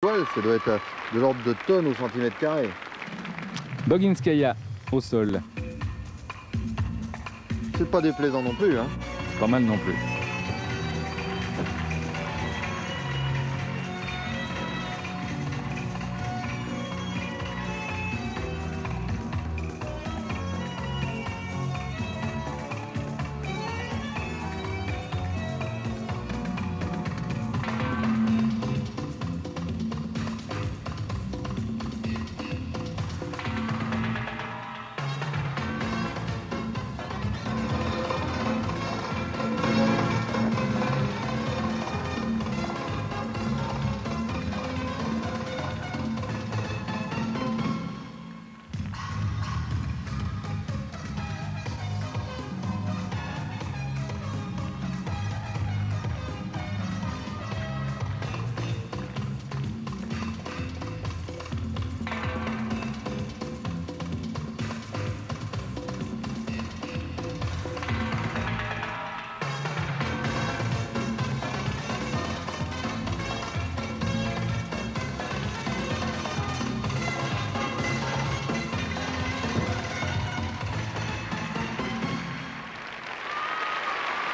ça doit être de l'ordre de tonnes au centimètre carré. Boginskaya au sol. C'est pas déplaisant non plus. Hein. Pas mal non plus.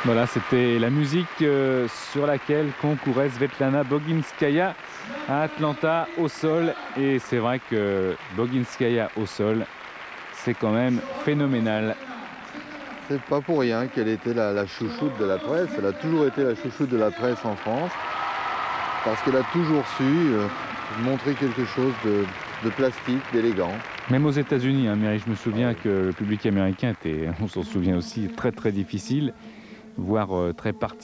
Voilà, c'était la musique euh, sur laquelle concourait Svetlana Boginskaya à Atlanta au sol. Et c'est vrai que Boginskaya au sol, c'est quand même phénoménal. C'est pas pour rien qu'elle était la, chouchoute de la presse. Elle a toujours été la chouchoute de la presse en France. Parce qu'elle a toujours su euh, montrer quelque chose de, plastique, d'élégant. Même aux États-Unis, hein, je me souviens que le public américain était, on s'en souvient aussi, très très difficile voire euh, très partisan.